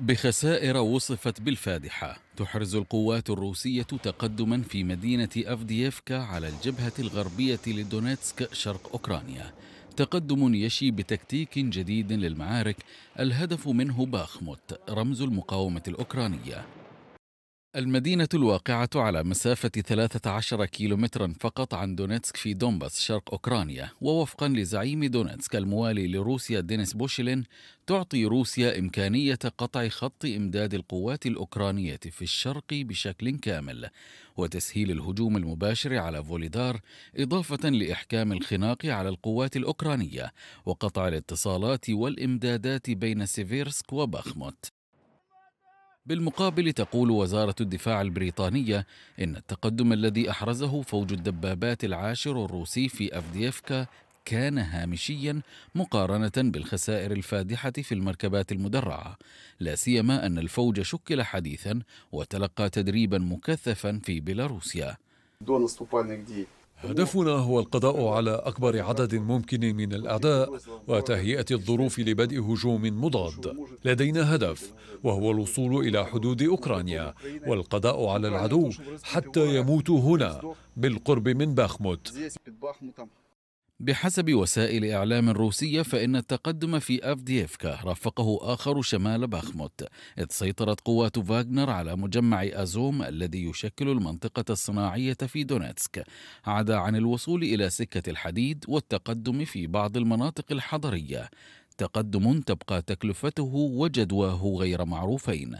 بخسائر وصفت بالفادحة. تحرز القوات الروسية تقدما في مدينة أفدييفكا على الجبهة الغربية لدونيتسك شرق أوكرانيا. تقدم يشي بتكتيك جديد للمعارك. الهدف منه باخموت رمز المقاومة الأوكرانية. المدينة الواقعة على مسافة 13 كيلومترا فقط عن دونيتسك في دونباس شرق أوكرانيا. ووفقا لزعيم دونيتسك الموالي لروسيا دينيس بوشيلين تعطي روسيا إمكانية قطع خط إمداد القوات الأوكرانية في الشرق بشكل كامل وتسهيل الهجوم المباشر على فوليدار إضافة لإحكام الخناق على القوات الأوكرانية وقطع الاتصالات والإمدادات بين سيفيرسك وباخموت. بالمقابل تقول وزارة الدفاع البريطانية إن التقدم الذي أحرزه فوج الدبابات العاشر الروسي في أفديفكا كان هامشيا مقارنة بالخسائر الفادحة في المركبات المدرعة، لا سيما أن الفوج شكل حديثا وتلقى تدريبا مكثفا في بيلاروسيا. هدفنا هو القضاء على أكبر عدد ممكن من الأعداء وتهيئة الظروف لبدء هجوم مضاد. لدينا هدف وهو الوصول إلى حدود أوكرانيا والقضاء على العدو حتى يموتوا هنا بالقرب من باخموت. بحسب وسائل إعلام روسية فإن التقدم في أفديفكا رافقه آخر شمال باخموت إذ سيطرت قوات فاغنر على مجمع أزوم الذي يشكل المنطقة الصناعية في دونيتسك عدا عن الوصول إلى سكة الحديد والتقدم في بعض المناطق الحضرية. تقدم تبقى تكلفته وجدواه غير معروفين.